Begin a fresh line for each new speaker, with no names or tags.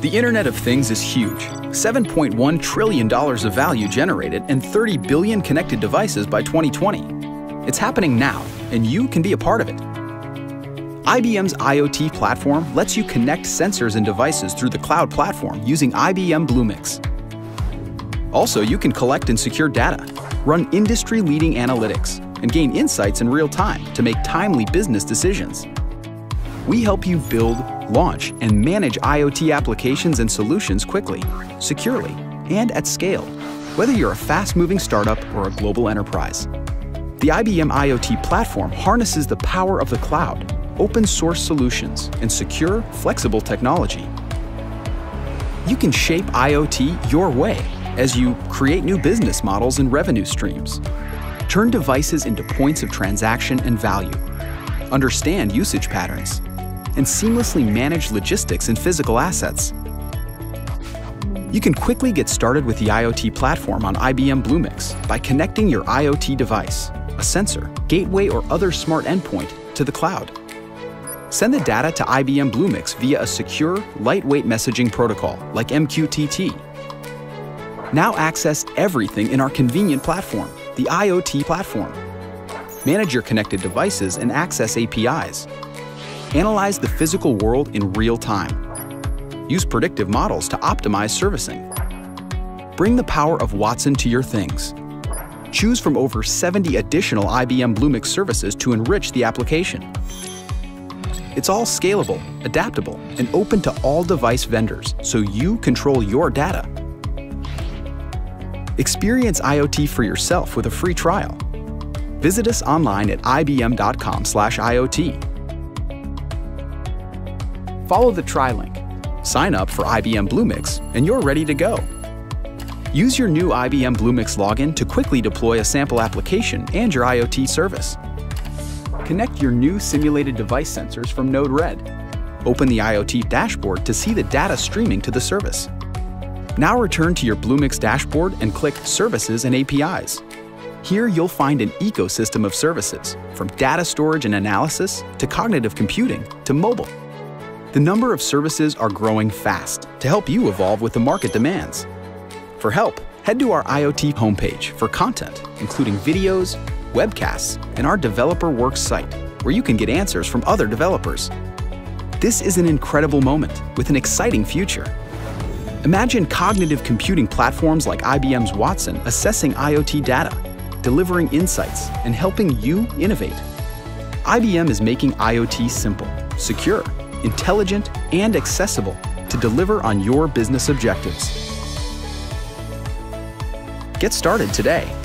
The Internet of Things is huge. $7.1 trillion of value generated and 30 billion connected devices by 2020. It's happening now, and you can be a part of it. IBM's IoT platform lets you connect sensors and devices through the cloud platform using IBM Bluemix. Also, you can collect and secure data, run industry-leading analytics, and gain insights in real time to make timely business decisions. We help you build, launch, and manage IoT applications and solutions quickly, securely, and at scale, whether you're a fast-moving startup or a global enterprise. The IBM IoT platform harnesses the power of the cloud, open source solutions, and secure, flexible technology. You can shape IoT your way as you create new business models and revenue streams. Turn devices into points of transaction and value. Understand usage patterns. And seamlessly manage logistics and physical assets. You can quickly get started with the IoT platform on IBM Bluemix by connecting your IoT device, a sensor, gateway, or other smart endpoint to the cloud. Send the data to IBM Bluemix via a secure, lightweight messaging protocol like MQTT. Now access everything in our convenient platform, the IoT platform. Manage your connected devices and access APIs. Analyze the physical world in real time. Use predictive models to optimize servicing. Bring the power of Watson to your things. Choose from over 70 additional IBM Bluemix services to enrich the application. It's all scalable, adaptable, and open to all device vendors, so you control your data. Experience IoT for yourself with a free trial. Visit us online at ibm.com/iot. Follow the try link. Sign up for IBM Bluemix, and you're ready to go. Use your new IBM Bluemix login to quickly deploy a sample application and your IoT service. Connect your new simulated device sensors from Node-RED. Open the IoT dashboard to see the data streaming to the service. Now return to your Bluemix dashboard and click Services and APIs. Here you'll find an ecosystem of services, from data storage and analysis to cognitive computing to mobile. The number of services are growing fast to help you evolve with the market demands. For help, head to our IoT homepage for content, including videos, webcasts, and our Developer Works site, where you can get answers from other developers. This is an incredible moment with an exciting future. Imagine cognitive computing platforms like IBM's Watson assessing IoT data, delivering insights, and helping you innovate. IBM is making IoT simple, secure, intelligent, and accessible to deliver on your business objectives. Get started today